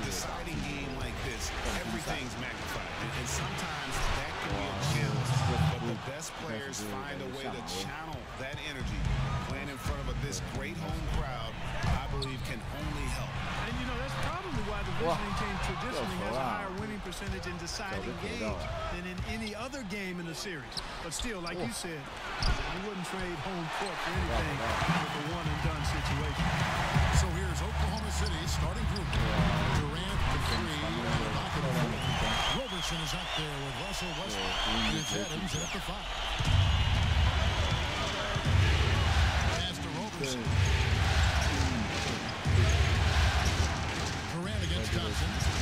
a deciding game like this, everything's magnified. And, and sometimes the best players find a way to channel that energy. Playing in front of a, this great home crowd, I believe, can only help. And, you know, that's probably why the visiting team traditionally has a higher winning percentage in deciding games than in any other game in the series. But still, like you said, you wouldn't trade home court for anything with a one-and-done situation. So here's Oklahoma City starting group. Durant, the three, and the pocket of. Roberson is out there with Russell Westbrook. It's Adams at the five. Pass to Roberson. Durant against Thompson.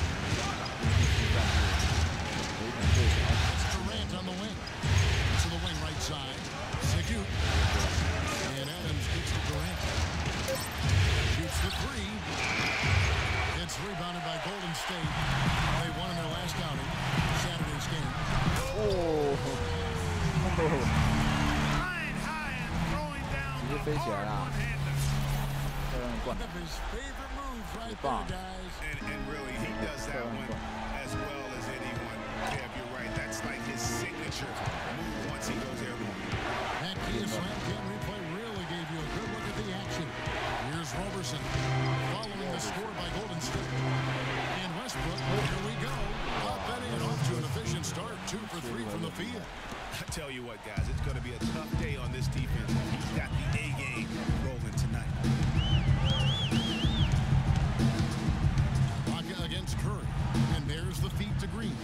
Cam replay really he does that one as well as anyone. You're right, that's like his signature move. That key swing really gave you a good look at the action. Here's Roberson following the score by Golden State. And Westbrook, here we go. Up and off to an efficient start. Two for three from the field. Tell you what, guys, it's going to be a tough day on this defense. He's got the A game rolling tonight. Ibaka against Curry. And there's the feet to Green.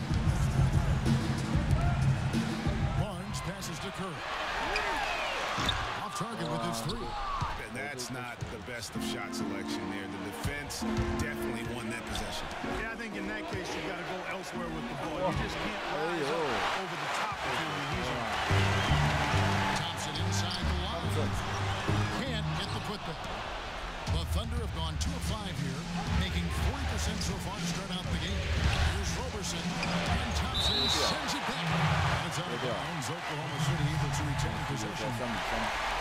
Barnes passes to Curry. Off target with his three. And that's not the best of shot selection there. The defense definitely won that possession. Yeah, I think in that case, you got to go elsewhere with the ball. You just can't rise up over the top of him when he's on. Thompson inside the line. Can't get the putback. The Thunder have gone 2 of 5 here, making 40% so far to start out the game. Here's Roberson, and Thompson sends it back. And it's out of bounds. Oklahoma City able to retain 在 possession.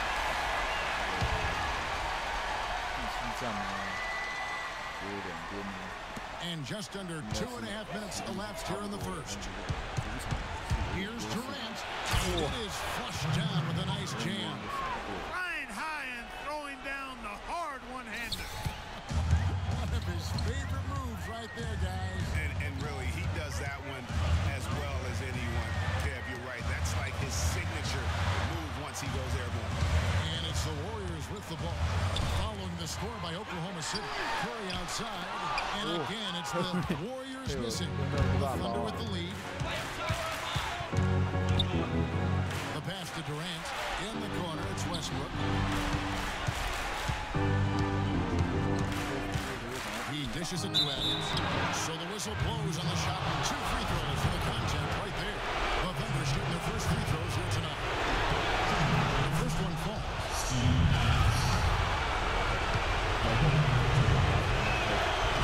And just under two and a half minutes elapsed here in the first. Here's Durant. And it is flushed down with a nice jam. Flying high and throwing down the hard one-hander. One of his favorite moves right there, guys. And, and really, he does that one as well as anyone. Kev, you're right. That's like his signature move once he goes airborne. And it's the Warriors with the ball. The score by Oklahoma City. Curry outside. And again, it's the Warriors missing. The Thunder with the lead. The pass to Durant. In the corner, it's Westbrook. He dishes it to Adams. So the whistle blows on the shot. Two free throws for the contact right there. The Thunder shooting their first free throws here tonight. The first one falls.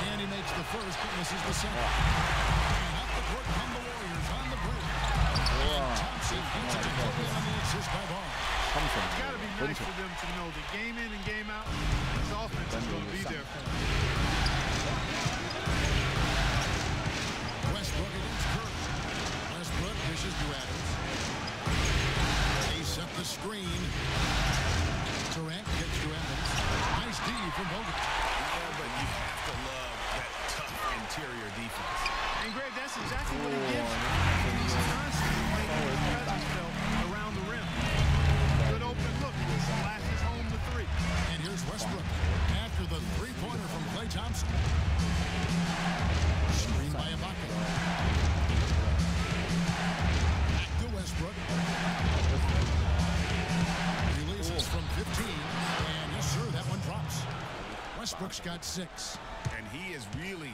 And he makes the first, but misses the second. And up the court come the Warriors on the break. And Thompson gets it to Curry on the assist by come from. It's got to be nice for them to know that game in and game out, this offense is going to be there for them. Westbrook against Kirk. Westbrook dishes to Adams. They set the screen. Durant gets to Adams. Nice D from Hogan. Yeah, but you have to love that tough interior defense. And Greg, that's exactly what he Westbrook's got six. And he is really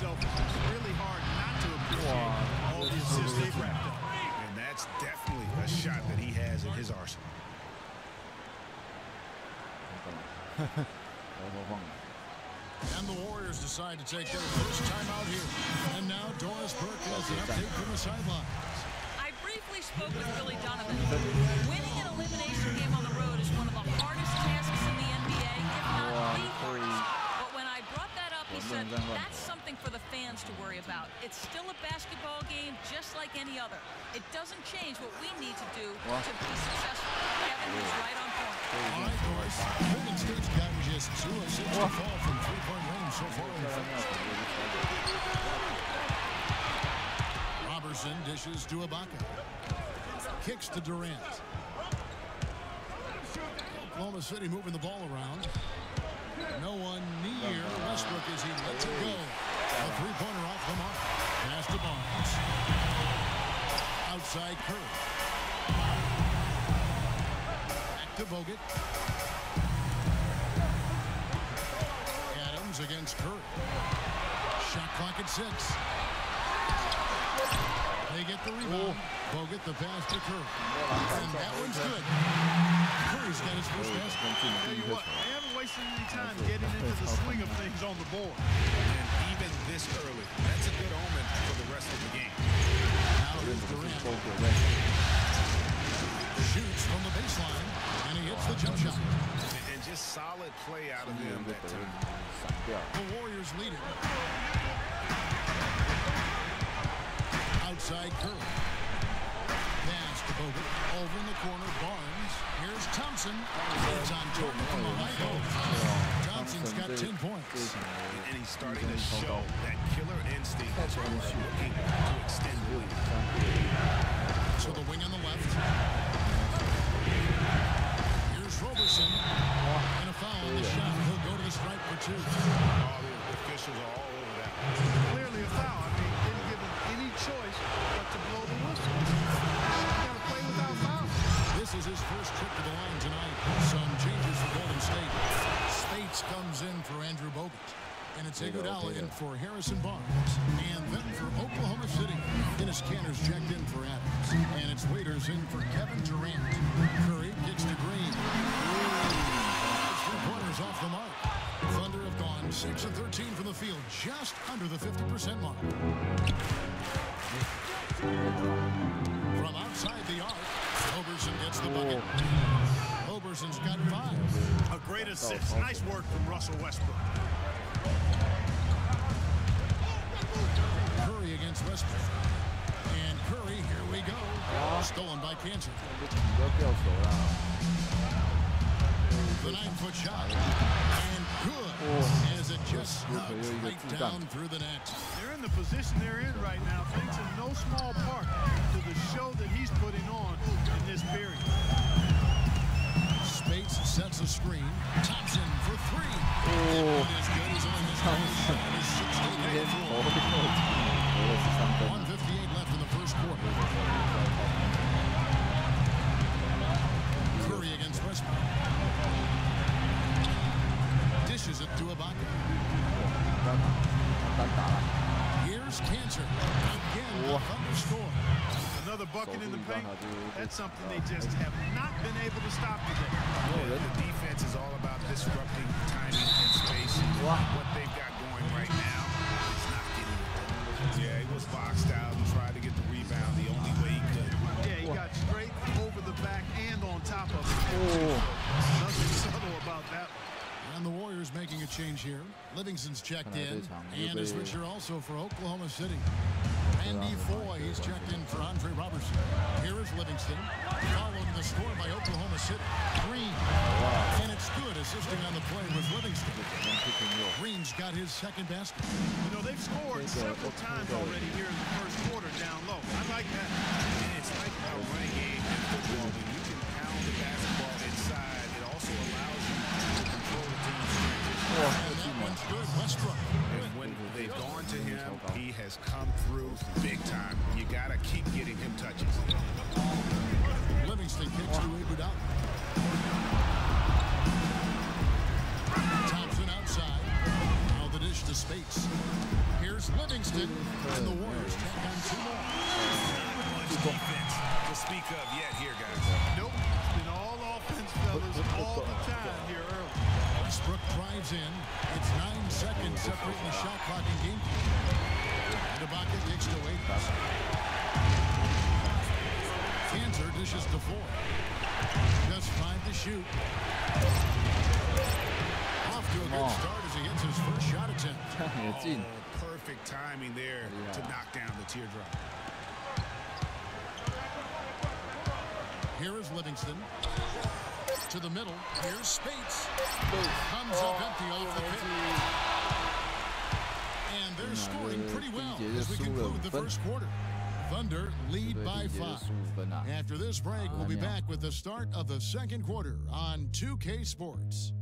kind of unselfishness. It's really hard not to appreciate all the assists they've racked up. And that's definitely a shot that he has in his arsenal. And the Warriors decide to take their first time out here. And now Doris Burke has an update from the sideline. I briefly spoke with Billy Donovan. Winning an elimination game on the road is one of the hardest tasks in the he said, that's something for the fans to worry about. It's still a basketball game just like any other. It doesn't change what we need to do to be successful. Kevin was right on point. All right, Doris. Golden State's gotten just two of six to fall from three-point range so far in the first. Roberson dishes to Ibaka. Kicks to Durant. Oklahoma City moving the ball around. No one near Adams against Curry. Shot clock at six. They get the rebound. Bogut the pass to Curry. And that one's good. Curry's got his first basket. Tell you what, they haven't wasted any time getting into the swing of things on the board. And even this early, that's a good omen for the rest of the game. Now here's Durant. Shoots from the baseline. And he hits the jump shot. And, and just solid play out of them that time. The Warriors lead it. Outside Curry. Pass to Bogut. Over in the corner, Barnes. Here's Thompson. It's on Jordan from the high post. Thompson's got 10 points. And he's starting to show that killer instinct that's looking to And it's Iguodala in for Harrison Barnes. And then for Oklahoma City, Dennis Kanter's checked in for Adams. And it's Waiters in for Kevin Durant. Curry gets to Green. Three pointers off the mark. Thunder have gone 6 of 13 from the field, just under the 50% mark. From outside the arc, Roberson gets the bucket. Roberson's got five. A great assist. Oh, oh. Nice work from Russell Westbrook. Curry against Westbrook. And Curry, here we go. Stolen by Kanter. The nine-foot shot. And good. As it just snugs right down through the net. They're in the position they're in right now, thanks in no small part to the show that he's putting on in this period. Speights sets a screen. Thompson for three. That one is good. He's only missed one shot. He's six to eight from the floor. 158 left in the first quarter. Curry against Westbrook. Dishes it to Ibaka. Here's Kanter. Again, the Thunder score. Another bucket in the paint. That's something they just have not been able to stop today. The defense is all about disrupting timing and spacing. What they've got going right now Yeah, he was boxed out and tried to get the rebound the only way he could. Yeah, he got straight over the back and on top of it. Oh. Nothing subtle about that. And the Warriors making a change here. Livingston's checked in. And a switcher also for Oklahoma City. Randy Foye, he's checked in for Andre Roberson. Here is Livingston, following the score by Oklahoma City. Green. And it's good assisting on the play with Livingston. Green's got his second basket. You know, they've scored several times already here in the first quarter and the Warriors take on two more. Not much defense to speak of yet here, guys. Nope. It's been all offense, fellas, all the time here early. Westbrook drives in. It's nine seconds separating the shot clock and game. Ibaka kicks to Akers. Kanter dishes to four. Just five to shoot. Off to a good start as he hits his first shot attempt. perfect timing there yeah. to knock down the teardrop. Here is Livingston. To the middle. Here's Speights. Comes oh, up empty off the pit. And they're scoring pretty well as we conclude the first quarter. Thunder lead by five. After this break, we'll be back with the start of the second quarter on 2K Sports.